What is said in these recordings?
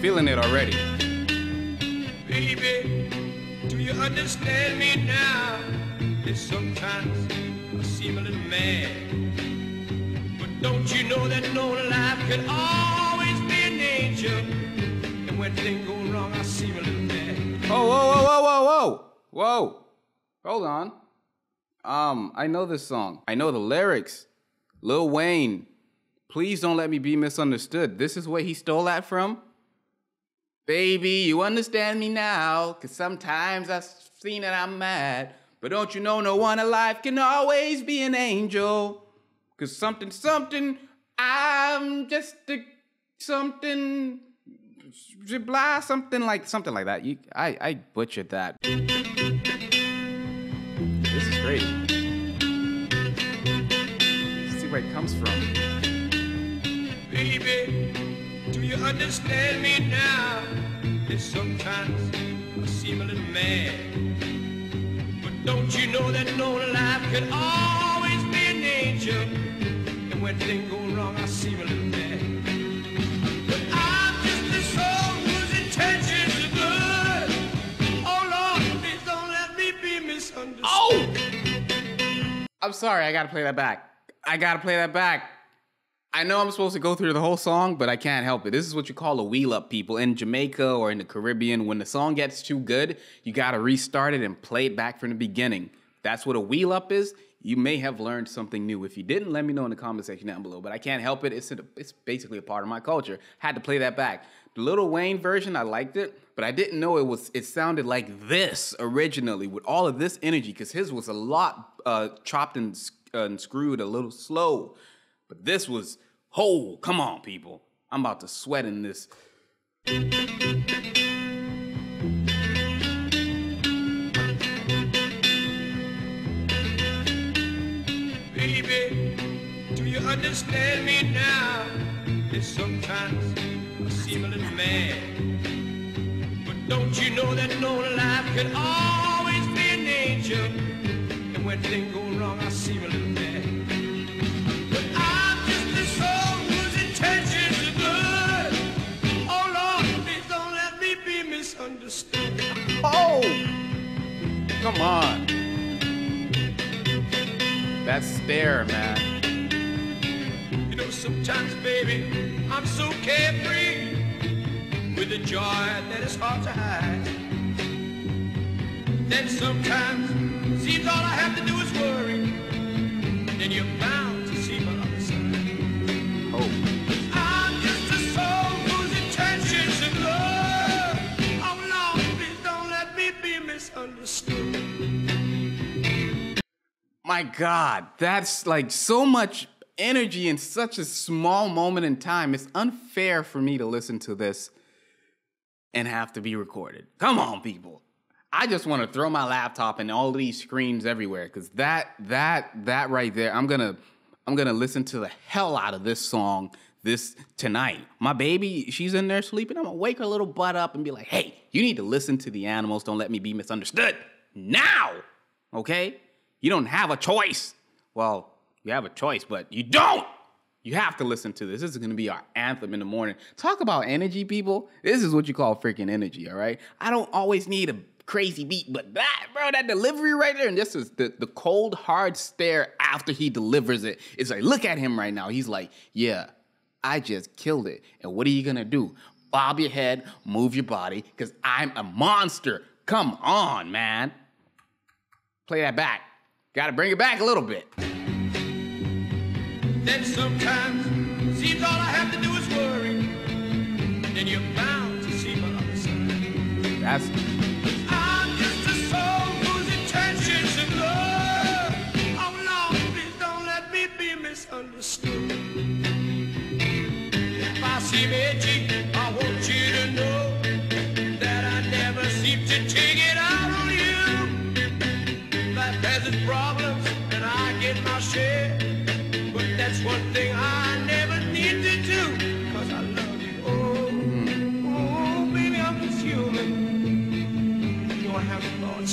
feeling it already. Baby, do you understand me now? That sometimes I seem a little mad. But don't you know that no life can always be an angel? And when things go wrong, I seem a little mad. Oh, whoa, whoa, whoa, whoa, whoa, whoa! Hold on. Um, I know this song. I know the lyrics. Lil Wayne, please don't let me be misunderstood. This is where he stole that from. Baby, you understand me now, cause sometimes I've seen that I'm mad. But don't you know no one alive can always be an angel? Cause something, something, I'm just a something, blah, something like something like that. You, I, I butchered that. This is great. Let's see where it comes from. Baby, do you understand me now? That sometimes I seem a little mad. But don't you know that no life can always be an angel? And when things go wrong, I seem a little mad. But I'm just a soul whose intentions are good. Oh Lord, please don't let me be misunderstood. Oh! I'm sorry, I gotta play that back. I gotta play that back. I know I'm supposed to go through the whole song, but I can't help it. This is what you call a wheel up, people. In Jamaica or in the Caribbean, when the song gets too good, you gotta restart it and play it back from the beginning. That's what a wheel up is. You may have learned something new. If you didn't, let me know in the comment section down below. But I can't help it. It's, a, it's basically a part of my culture. Had to play that back. The Little Wayne version, I liked it, but I didn't know it was. It sounded like this originally with all of this energy, because his was a lot uh, chopped and, uh, and screwed, a little slow. But this was whole. Come on, people. I'm about to sweat in this. Baby, do you understand me now? That sometimes I seem a little mad. But don't you know that no life can always be an angel? And when things go wrong, I seem a little Come on. That stare, man. You know, sometimes, baby, I'm so carefree with a joy that is hard to hide. Then sometimes, seems all I have to do is worry. Then you're My God, that's like so much energy in such a small moment in time. It's unfair for me to listen to this and have to be recorded. Come on, people. I just want to throw my laptop and all these screens everywhere because that that that right there, I'm gonna I'm gonna listen to the hell out of this song this tonight. My baby, she's in there sleeping. I'm gonna wake her little butt up and be like, "Hey, you need to listen to the animals. Don't let me be misunderstood now." Okay? You don't have a choice. Well, you have a choice, but you don't. You have to listen to this. This is gonna be our anthem in the morning. Talk about energy, people. This is what you call freaking energy, all right? I don't always need a crazy beat, but that, bro, that delivery right there, and this is the, the cold, hard stare after he delivers it. It's like, look at him right now. He's like, yeah, I just killed it. And what are you gonna do? Bob your head, move your body, because I'm a monster. Come on, man. Play that back. Gotta bring it back a little bit. Then sometimes, seems all I have to do is worry. Then you're bound to see my other side. That's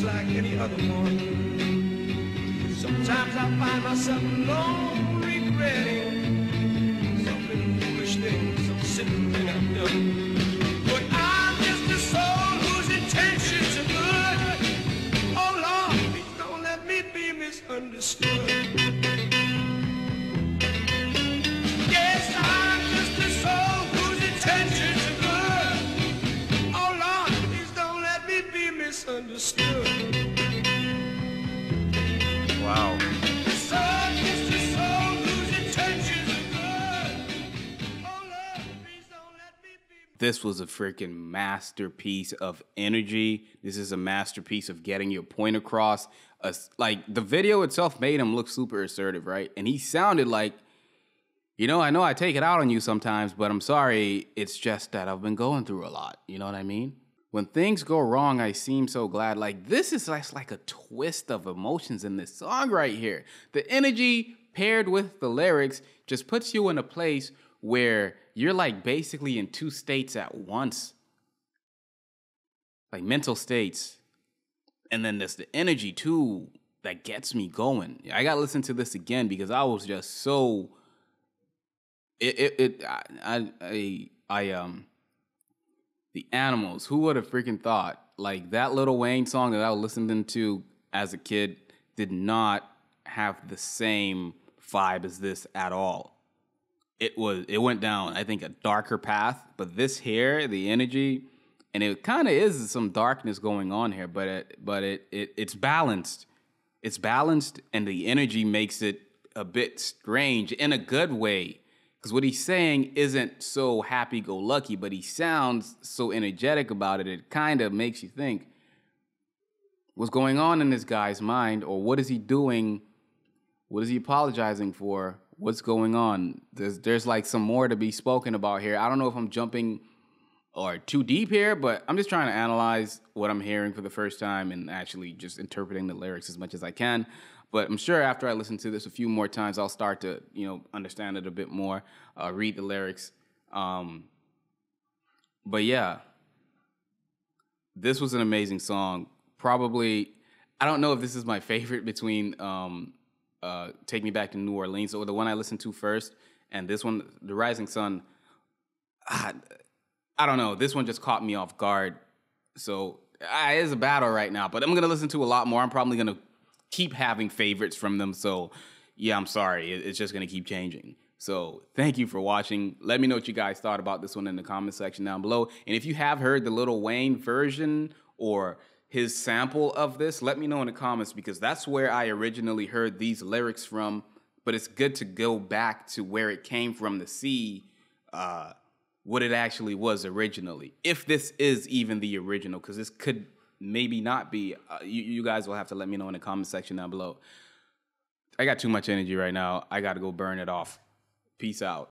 like any other one. Sometimes I find myself alone regretting something foolish thing, some simple thing I've done. But I'm just a soul whose intentions are good. Oh Lord, please don't let me be misunderstood. Oh, understood. This was a freaking masterpiece of energy. This is a masterpiece of getting your point across. Uh, like the video itself made him look super assertive, right? And he sounded like, you know, I know I take it out on you sometimes, but I'm sorry. It's just that I've been going through a lot. You know what I mean? When things go wrong, I seem so glad. Like this is like, like a twist of emotions in this song right here. The energy paired with the lyrics just puts you in a place where you're like basically in two states at once. Like mental states. And then there's the energy too that gets me going. I gotta listen to this again because I was just so it it, it I, I I I um the animals. Who would have freaking thought? Like that little Wayne song that I was listening to as a kid did not have the same vibe as this at all. It was it went down, I think, a darker path. But this here, the energy, and it kind of is some darkness going on here, but it but it, it it's balanced. It's balanced, and the energy makes it a bit strange in a good way. Because what he's saying isn't so happy go lucky, but he sounds so energetic about it. It kind of makes you think what's going on in this guy's mind, or what is he doing? What is he apologizing for? What's going on? There's there's like some more to be spoken about here. I don't know if I'm jumping or too deep here, but I'm just trying to analyze what I'm hearing for the first time and actually just interpreting the lyrics as much as I can. But I'm sure after I listen to this a few more times, I'll start to you know understand it a bit more, uh, read the lyrics. Um, but yeah, this was an amazing song. Probably, I don't know if this is my favorite between um, uh, "Take Me Back to New Orleans" or the one I listened to first, and this one, "The Rising Sun." Ah, I don't know. This one just caught me off guard. So it is a battle right now, but I'm gonna listen to a lot more. I'm probably gonna keep having favorites from them. So yeah, I'm sorry. It- It's just gonna keep changing. So thank you for watching. Let me know what you guys thought about this one in the comment section down below. And if you have heard the Little Wayne version or his sample of this, let me know in the comments because that's where I originally heard these lyrics from. But it's good to go back to where it came from to see uh, what it actually was originally. If this is even the original, because this could maybe not be. Uh, you, you guys will have to let me know in the comment section down below. I got too much energy right now. I got to go burn it off. Peace out.